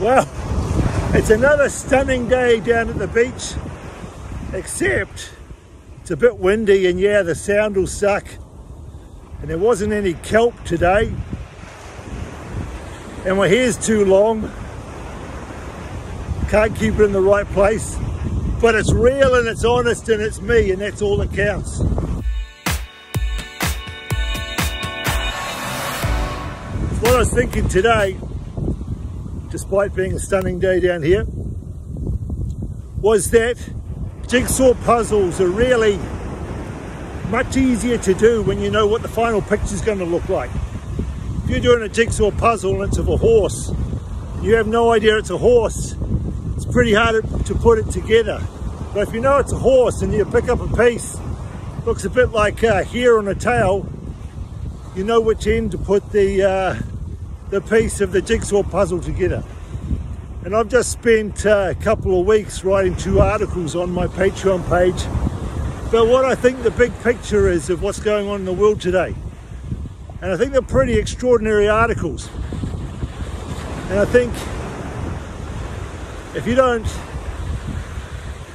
Well, it's another stunning day down at the beach, except it's a bit windy and yeah, the sound will suck. And there wasn't any kelp today. And my hair's too long. Can't keep it in the right place. But it's real and it's honest and it's me and that's all that counts. What I was thinking today despite being a stunning day down here, was that jigsaw puzzles are really much easier to do when you know what the final picture is going to look like. If you're doing a jigsaw puzzle and it's of a horse, you have no idea it's a horse, it's pretty hard to put it together. But if you know it's a horse and you pick up a piece, looks a bit like a hair on a tail, you know which end to put the uh, the piece of the jigsaw puzzle together. And I've just spent uh, a couple of weeks writing two articles on my Patreon page about what I think the big picture is of what's going on in the world today. And I think they're pretty extraordinary articles. And I think if you don't,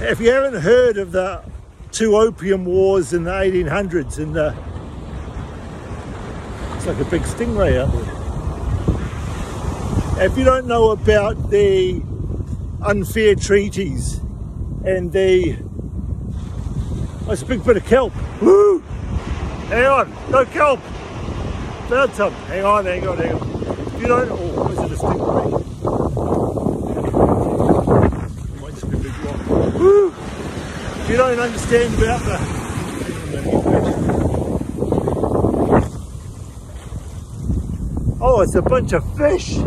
if you haven't heard of the two opium wars in the 1800s and the, it's like a big stingray out there. If you don't know about the unfair treaties and the a big bit of kelp. Woo! Hang on, no kelp. Found some. Hang on, hang on, hang on. If you don't, oh, is it a stingray? Might just be a big rock. Woo! If you don't understand about the Oh, it's a bunch of fish.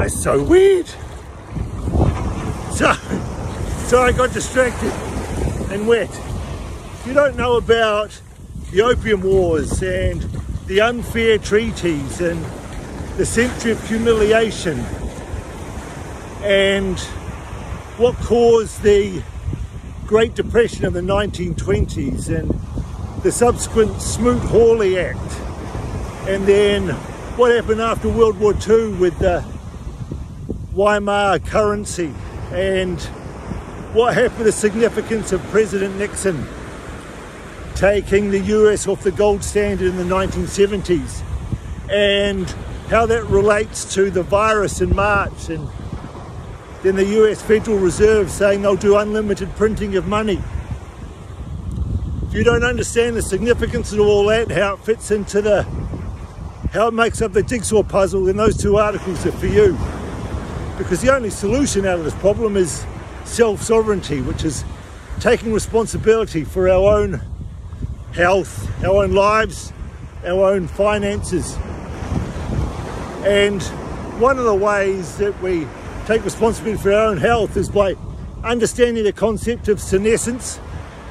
That's so weird. So, so I got distracted and wet. If you don't know about the opium wars and the unfair treaties and the century of humiliation and what caused the Great Depression of the 1920s and the subsequent Smoot-Hawley Act and then what happened after World War II with the Weimar currency? And what happened the significance of President Nixon taking the US off the gold standard in the 1970s and how that relates to the virus in March and then the US Federal Reserve saying they'll do unlimited printing of money. If you don't understand the significance of all that, how it fits into the, how it makes up the jigsaw puzzle, then those two articles are for you because the only solution out of this problem is self-sovereignty, which is taking responsibility for our own health, our own lives, our own finances. And one of the ways that we take responsibility for our own health is by understanding the concept of senescence.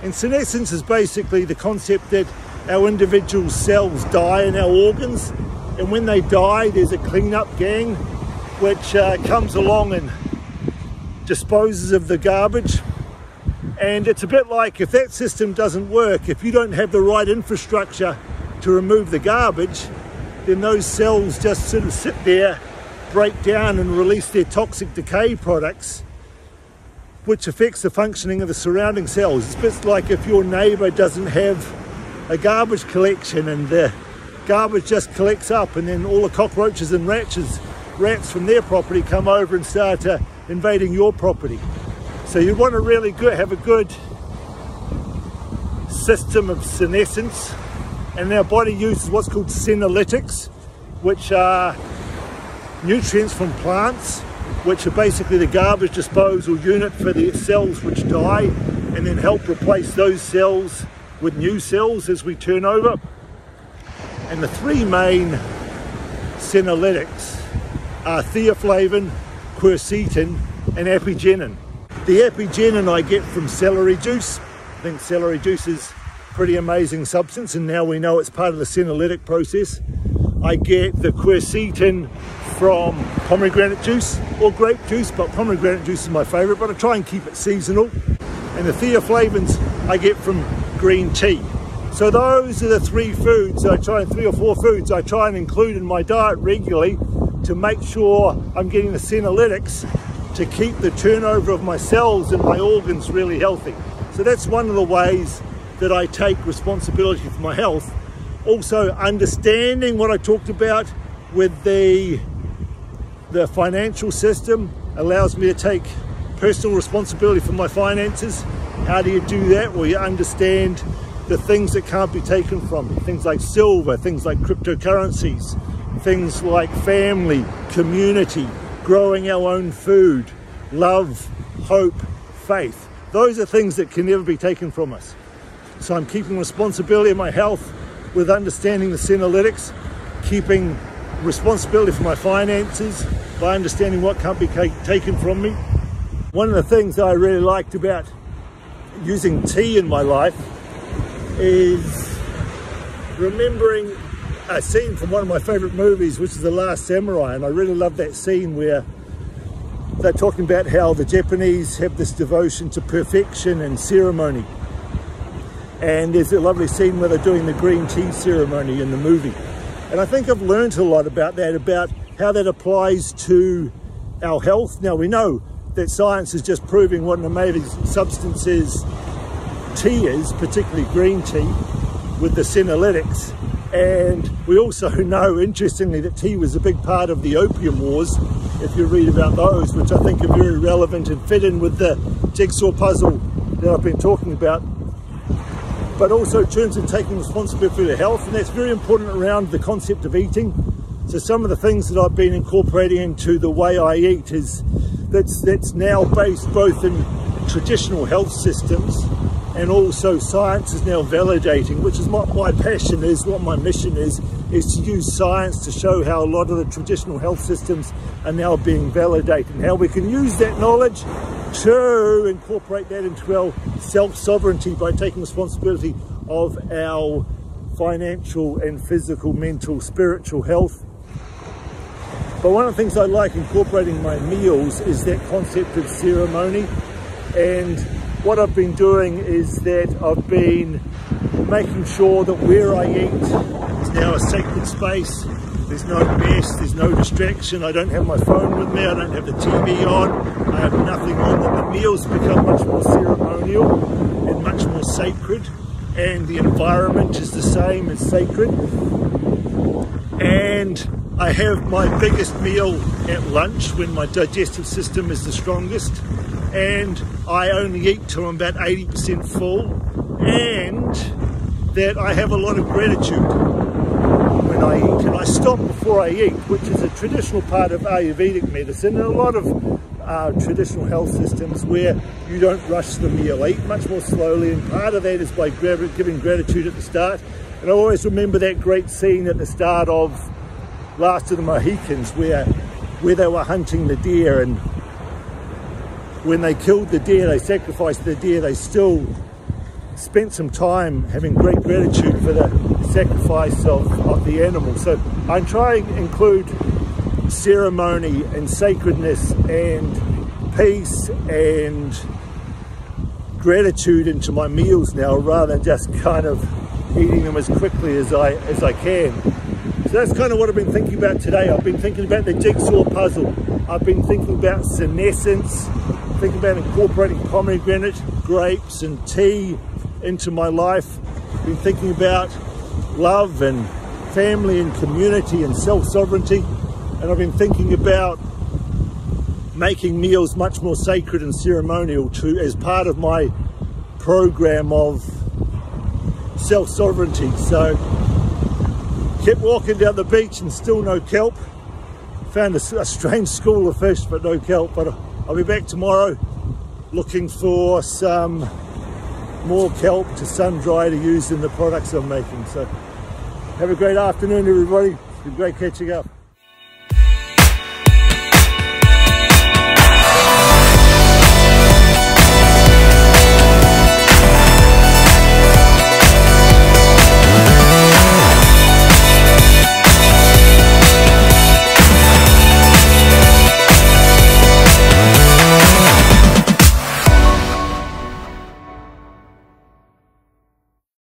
And senescence is basically the concept that our individual cells die in our organs. And when they die, there's a cleanup gang which uh, comes along and disposes of the garbage. And it's a bit like if that system doesn't work, if you don't have the right infrastructure to remove the garbage, then those cells just sort of sit there, break down and release their toxic decay products, which affects the functioning of the surrounding cells. It's a bit like if your neighbor doesn't have a garbage collection and the garbage just collects up and then all the cockroaches and rats rats from their property come over and start uh, invading your property. So you want to really good, have a good system of senescence and our body uses what's called senolytics which are nutrients from plants which are basically the garbage disposal unit for the cells which die and then help replace those cells with new cells as we turn over. And the three main senolytics are theaflavin, quercetin and apigenin. The apigenin I get from celery juice. I think celery juice is pretty amazing substance, and now we know it's part of the senolytic process. I get the quercetin from pomegranate juice or grape juice, but pomegranate juice is my favorite, but I try and keep it seasonal. And the theaflavins I get from green tea. So those are the three foods I try, three or four foods I try and include in my diet regularly to make sure I'm getting the senolytics to keep the turnover of my cells and my organs really healthy. So that's one of the ways that I take responsibility for my health. Also understanding what I talked about with the the financial system allows me to take personal responsibility for my finances. How do you do that? Well, you understand the things that can't be taken from you. Things like silver, things like cryptocurrencies, things like family, community, growing our own food, love, hope, faith. Those are things that can never be taken from us. So I'm keeping responsibility of my health with understanding the senolytics, keeping responsibility for my finances by understanding what can't be taken from me. One of the things I really liked about using tea in my life is remembering a scene from one of my favorite movies, which is The Last Samurai. And I really love that scene where they're talking about how the Japanese have this devotion to perfection and ceremony. And there's a lovely scene where they're doing the green tea ceremony in the movie. And I think I've learned a lot about that, about how that applies to our health. Now we know that science is just proving what an amazing substance is tea is, particularly green tea, with the senolytics. And we also know, interestingly, that tea was a big part of the opium wars, if you read about those, which I think are very relevant and fit in with the jigsaw puzzle that I've been talking about but also in terms of taking responsibility for your health. And that's very important around the concept of eating. So some of the things that I've been incorporating into the way I eat is that's, that's now based both in traditional health systems and also science is now validating, which is what my passion is, what my mission is, is to use science to show how a lot of the traditional health systems are now being validated and how we can use that knowledge to incorporate that into our self-sovereignty by taking responsibility of our financial and physical, mental, spiritual health. But one of the things I like incorporating my meals is that concept of ceremony. And what I've been doing is that I've been making sure that where I eat is now a sacred space there's no mess, there's no distraction. I don't have my phone with me, I don't have the TV on, I have nothing on. The meals become much more ceremonial and much more sacred and the environment is the same as sacred. And I have my biggest meal at lunch when my digestive system is the strongest and I only eat till I'm about 80% full and that I have a lot of gratitude when I eat. And I stop before I eat, which is a traditional part of Ayurvedic medicine. And a lot of uh, traditional health systems where you don't rush the meal, eat much more slowly and part of that is by giving gratitude at the start. And I always remember that great scene at the start of Last of the Mohicans where, where they were hunting the deer and when they killed the deer, they sacrificed the deer, they still spent some time having great gratitude for the sacrifice of, of the animal. So I'm trying to include ceremony and sacredness and peace and gratitude into my meals now rather than just kind of eating them as quickly as I as I can. So that's kind of what I've been thinking about today. I've been thinking about the jigsaw puzzle. I've been thinking about senescence, thinking about incorporating pomegranate, grapes and tea into my life. Been thinking about love and family and community and self-sovereignty. And I've been thinking about making meals much more sacred and ceremonial to as part of my program of self-sovereignty. So kept walking down the beach and still no kelp. Found a, a strange school of fish but no kelp. But I'll be back tomorrow looking for some more kelp to sun dry to use in the products I'm making. So have a great afternoon, everybody. It's been great catching up.